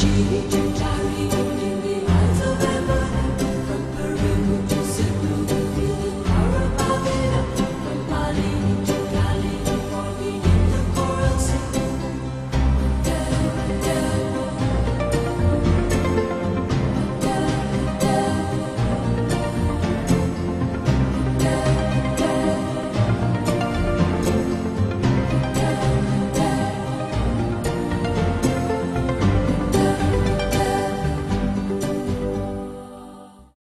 Divide